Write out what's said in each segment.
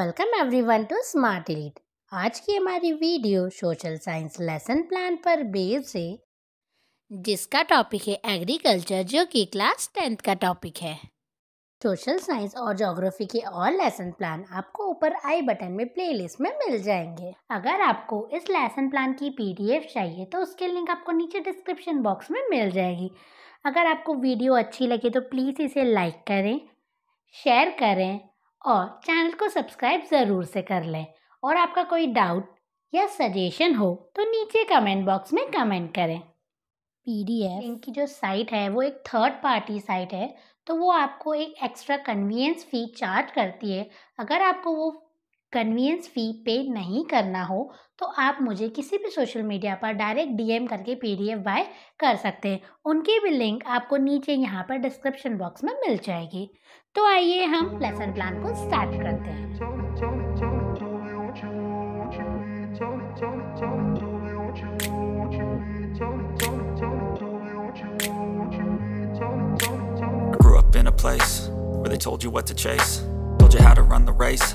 Welcome everyone to Smart Elite आज की हमारी video social science lesson plan पर बेस्ड है, जिसका टॉपिक है एग्रीकल्चर जो कि क्लास टेंथ का टॉपिक है। सोशल साइंस और ज्योग्राफी के और लेसन प्लान आपको ऊपर आई बटन में प्लेलिस्ट में मिल जाएँगे। अगर आपको इस लेसन प्लान की पीडीएफ चाहिए तो उसके लिंक आपको नीचे डिस्क्रिप्शन बॉक्स में मिल जाएगी। अगर आपको वीडियो अच्छी लगे तो प्लीज़ इसे लाइक करें शेयर करें और चैनल को सब्सक्राइब ज़रूर से कर लें। और आपका कोई डाउट या सजेशन हो तो नीचे कमेंट बॉक्स में कमेंट करें। पीडीएफ इनकी जो साइट है वो एक थर्ड पार्टी साइट है तो वो आपको एक एक्स्ट्रा कन्वीनियंस फ़ी चार्ज करती है। अगर आपको वो कन्वीनियंस फ़ी पे नहीं करना हो तो आप मुझे किसी भी सोशल मीडिया पर डायरेक्ट डीएम करके पीडीएफ बाय कर सकते हैं। उनकी भी लिंक आपको नीचे यहाँ पर डिस्क्रिप्शन बॉक्स में मिल जाएगी। तो आइए हम लेसन प्लान को स्टार्ट करते हैं। Place where they told you what to chase, told you how to run the race.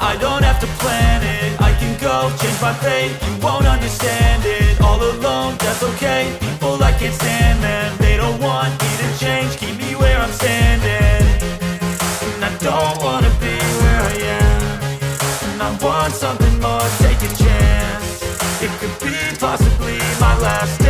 I don't have to plan it. I can go, change my fate, you won't understand it. All alone, that's okay, people I can't stand them They don't want me to change, keep me where I'm standing. And I don't wanna be where I am. And I want something more, take a chance. It could be possibly my last dance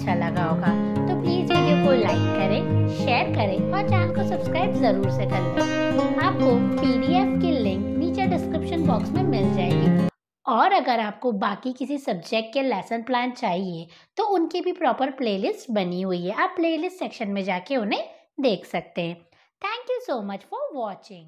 अच्छा लगा होगा तो please video को like करें share करें और channel को subscribe ज़रूर से कर लें। आपको पीडीएफ की लिंक नीचे डिस्क्रिप्शन बॉक्स में मिल जाएगी। और अगर आपको बाकी किसी सब्जेक्ट के लेसन प्लान चाहिए तो उनकी भी प्रॉपर प्लेलिस्ट बनी हुई है। आप प्लेलिस्ट सेक्शन में जाके उन्हें देख सकते हैं। Thank you so much for watching